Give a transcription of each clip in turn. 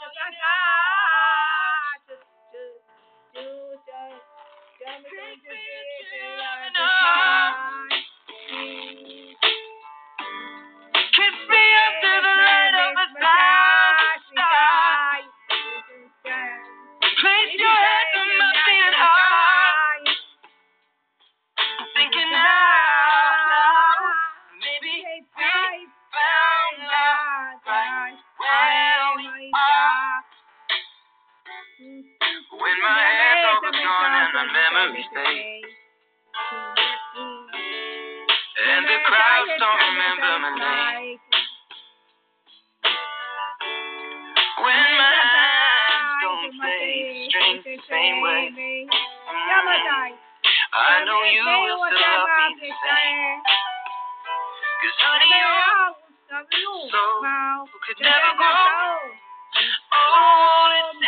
Tell me When my hair's all gone and my memories fade, and the crowds don't remember my name. When my hands don't play strings the same way, I know you will still love me the same. Cause honey, your soul could never grow old, oh,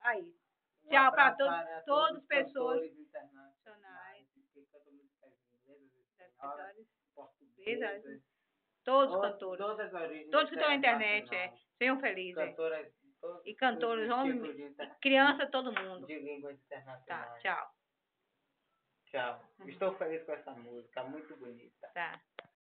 Aí. Tchau para todas todos, todos pessoas internacionais, todos os cantores, todos que estão na internet, é, sejam felizes. É. Cantoras, e cantores, homens, tipo criança, todo mundo. De línguas tá, internacionais. Tá, tchau. Tchau. Estou feliz com essa música, muito bonita. Tá.